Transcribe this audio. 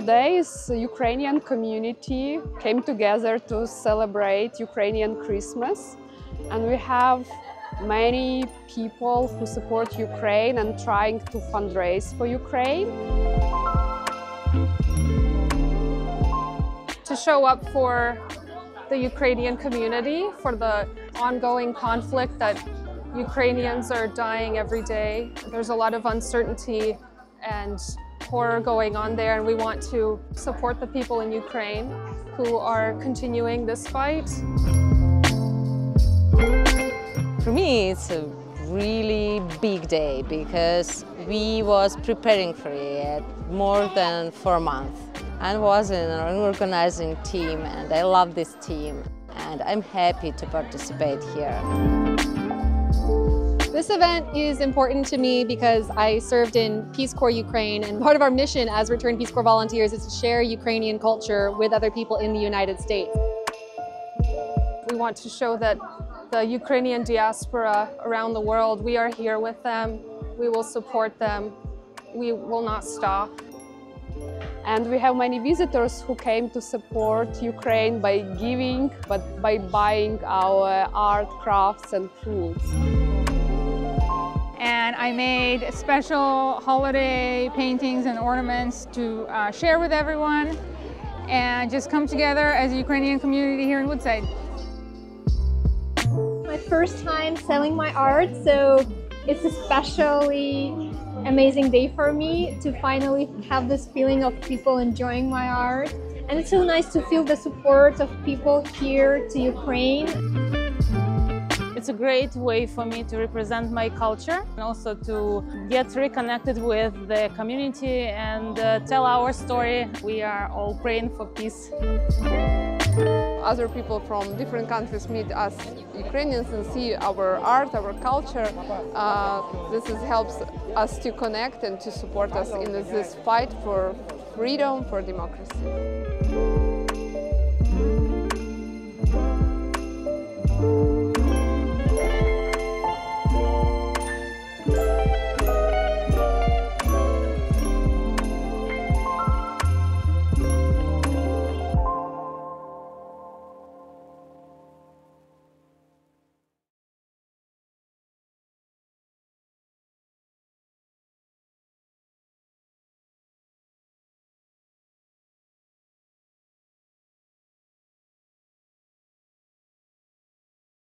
today's Ukrainian community came together to celebrate Ukrainian Christmas and we have many people who support Ukraine and trying to fundraise for Ukraine. To show up for the Ukrainian community, for the ongoing conflict that Ukrainians are dying every day. There's a lot of uncertainty and horror going on there and we want to support the people in Ukraine who are continuing this fight. For me, it's a really big day because we was preparing for it more than four months and was in an organizing team and I love this team and I'm happy to participate here. This event is important to me because I served in Peace Corps Ukraine and part of our mission as Return Peace Corps volunteers is to share Ukrainian culture with other people in the United States. We want to show that the Ukrainian diaspora around the world, we are here with them, we will support them, we will not stop. And we have many visitors who came to support Ukraine by giving, but by buying our art, crafts and foods and I made special holiday paintings and ornaments to uh, share with everyone and just come together as a Ukrainian community here in Woodside. My first time selling my art, so it's especially amazing day for me to finally have this feeling of people enjoying my art. And it's so nice to feel the support of people here to Ukraine. It's a great way for me to represent my culture and also to get reconnected with the community and uh, tell our story. We are all praying for peace. Other people from different countries meet us Ukrainians and see our art, our culture. Uh, this is, helps us to connect and to support us in this fight for freedom, for democracy.